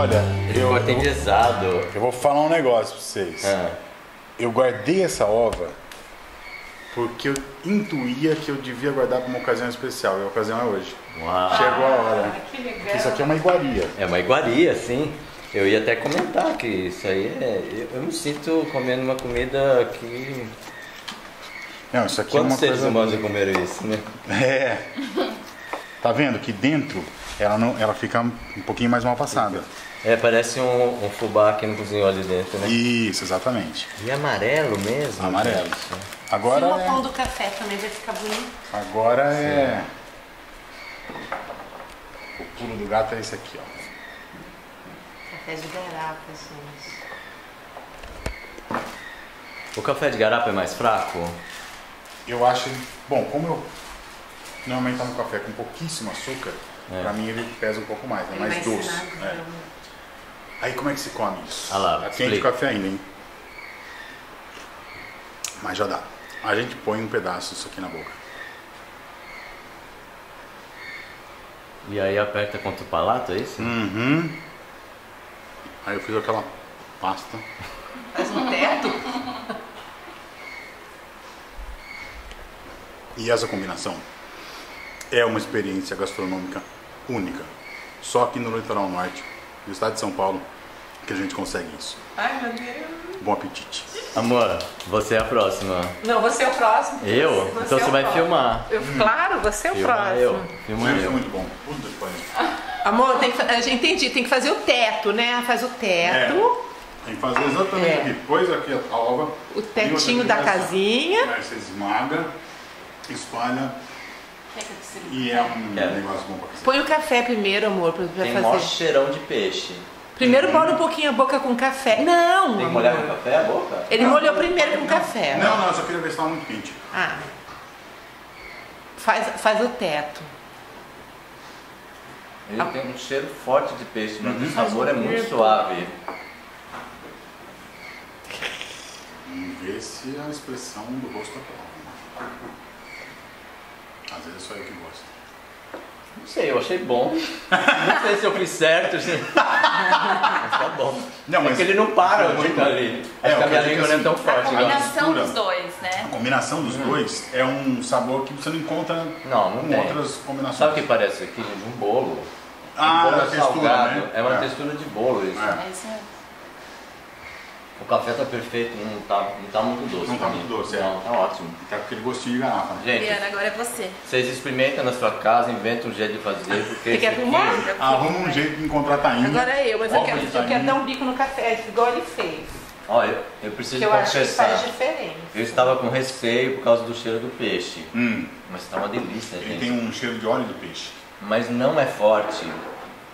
Olha, eu, enviesado. eu vou falar um negócio pra vocês. Ah, Eu guardei essa ova porque eu intuía que eu devia guardar para uma ocasião especial. E a ocasião é hoje. uau. Chegou a hora. Que legal. Isso aqui é uma iguaria. É uma iguaria, sim. Eu ia até comentar que isso aí é. Eu, eu me sinto comendo uma comida que. Não, isso aqui é Quantos uma seres coisa. humanos já comeram isso, né? É. Tá vendo que dentro ela não, ela fica um pouquinho mais mal passada. É, parece um, um fubá que não cozinhou ali dentro, né? Isso, exatamente. E amarelo mesmo? Amarelo. gente? Agora Filma o pão é, do café também vai ficar bonito. agora é o pulo do gato é esse aqui, ó. Café de garrafa, gente. O café de garapa é mais fraco? Eu acho, bom, como eu normalmente tomo café com pouquíssimo açúcar, É. pra mim ele pesa um pouco mais, é Ele mais doce. ensinar, é. Aí como é que se come isso? Ah lá, Tá quente o café ainda, hein? Mas já dá. A gente põe um pedaço disso aqui na boca. E aí aperta contra o palato, é isso? Uhum. Aí eu fiz aquela pasta. Faz um teto? E essa combinação é uma experiência gastronômica única. Só aqui no litoral norte do estado de São Paulo que a gente consegue isso. Ai, meu Deus. Bom apetite. Amor, você é a próxima. Não, você é o próximo. Eu? Você então é você o vai próximo. filmar. Eu, claro, você é o Filma próximo. eu. Filma Mas é eu. muito bom. Puta que pariu. Amor, tem que, eu já entendi, tem que fazer o teto, né? Faz o teto, Tem que fazer exatamente É. aqui. Pôs aqui a ova. o tetinho da casinha. Aí você esmaga, espalha e é um Quero. negócio bom pra você. Põe o café primeiro, amor, pra, pra Tem fazer. mó cheirão de peixe. Primeiro molha um pouquinho a boca com café. Não, Tem que molhar com café a boca? Ele molhou primeiro com café. Não, não, eu só queria ver se estava muito quente. Ah. Faz, faz o teto. Ele tem um cheiro forte de peixe, mas o sabor é muito suave. Vamos ver se a expressão do rosto é prova. Às vezes é só eu que gosto. Não sei, eu achei bom. Não sei se eu fiz certo, assim. [LAUGHS] mas tá bom. Não, mas é que ele não para muito ali. É, a minha língua não é tão forte. A combinação dos dois, né? A combinação dos hum. dois é um sabor que você não encontra não, não com tem. outras combinações. Sabe o que parece aqui? Um bolo. Ah, um bolo é textura, salgado. Né? É uma é. textura de bolo isso. É. é o café tá perfeito, não tá, não tá muito doce. Não tá muito doce, é. Não, tá ótimo. Tá com aquele gostinho de garrafa. Né? Gente, agora é você. Vocês experimentam na sua casa, inventam um jeito de fazer, porque... Você quer arrumar? Arruma um jeito de encontrar tainha. Agora é eu, mas eu quero, eu quero dar um bico no café, igual ele fez. Olha, eu, eu preciso eu confessar. Acho que faz diferença. Eu estava com receio por causa do cheiro do peixe. Hum. Mas está uma delícia, ele gente. Ele tem um cheiro de óleo do peixe. Mas não é forte.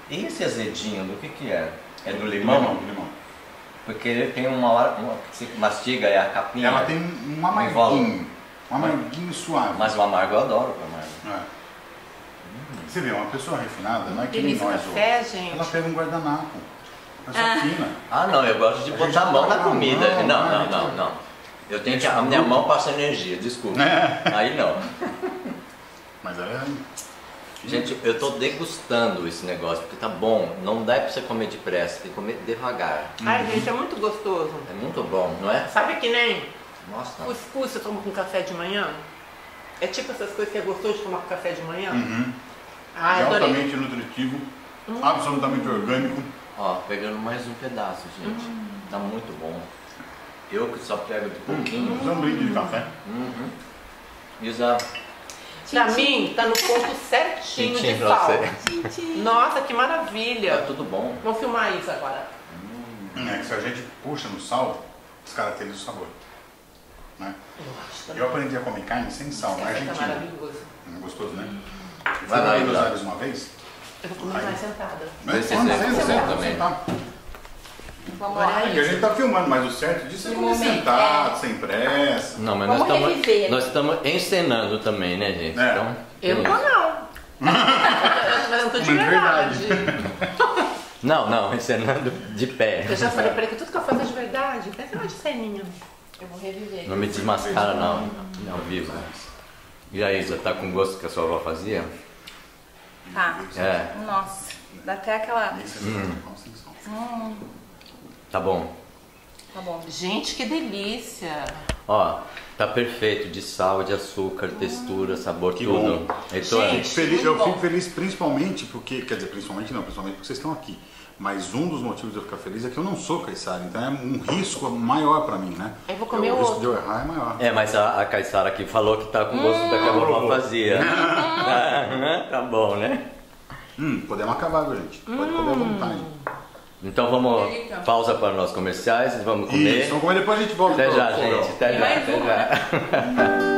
E esse azedinho, do que que é? É do limão? Limão, limão. Porque ele tem uma hora, uma, você mastiga é a capinha. Ela tem um amarguinho, um amarguinho suave. Mas o amargo eu adoro o amargo. É. Hum. Você vê, uma pessoa refinada não é que nem nós. Café, gente. Ela pega um guardanapo. Pessoa ah. fina. Ah, não, eu gosto de a botar a mão na comida. Não, não, não, não, não. Eu tenho que. A minha mão passa energia, desculpa. É. Aí não. [LAUGHS] Mas ela é Gente, eu tô degustando esse negócio, porque tá bom. Não dá pra você comer depressa, tem que comer devagar. Ai, uhum. gente, é muito gostoso. É muito bom, não é? Sabe que nem Nossa. cuscuz você toma com café de manhã? É tipo essas coisas que é gostoso de tomar com café de manhã? Uhum. Ah, é altamente nutritivo, hum. absolutamente orgânico. Ó, pegando mais um pedaço, gente. Hum. Tá muito bom. Eu que só pego de pouquinho. Hum. um brinde de café. Uhum. Exato. Pra mim, tá no ponto certinho de sal. Nossa, que maravilha. Tá tudo bom. Vamos filmar isso agora. Hum, é que se a gente puxa no sal, descaracteriza o sabor. Né? Eu aprendi a comer carne sem sal na tá Argentina. Tá maravilhoso. É gostoso, né? Vai lá, Buenos Aires uma vez? Eu vou comer mais sentada. Vai ser senta também. Vamos lá. É que a gente tá filmando, mas o certo disso é comer sentado, é. sem pressa. Não, mas nós estamos, nós estamos encenando também, né, gente? É. Então, eu não não. mas [LAUGHS] eu tô de verdade. [LAUGHS] Não, não, encenando de pé. Eu já falei pra ele que tudo que eu faço é de verdade. Pensa uma de ceninha. Eu vou reviver. Não me desmascara, não. Não, vivo. E aí, já tá com gosto que a sua avó fazia? Tá. É. Nossa, dá até aquela. Hum. Hum. Tá bom. Tá bom. Gente, que delícia! Ó, tá perfeito de sal, de açúcar, textura, sabor, que tudo. Bom. Então, Gente, feliz, eu fico feliz principalmente porque, quer dizer, principalmente não, principalmente porque vocês estão aqui. Mas um dos motivos de eu ficar feliz é que eu não sou caiçara, então é um risco maior para mim, né? Eu vou comer o risco de eu errar é maior. É, mas a, a caiçara aqui falou que tá com gosto hum. da que a vovó fazia. [LAUGHS] tá, bom, né? Hum, podemos acabar, gente. Pode hum. comer à vontade. Então vamos, pausa para nós comerciais, vamos comer. Isso, vamos comer depois a gente volta. Até já, gente. Até já, até já. [LAUGHS]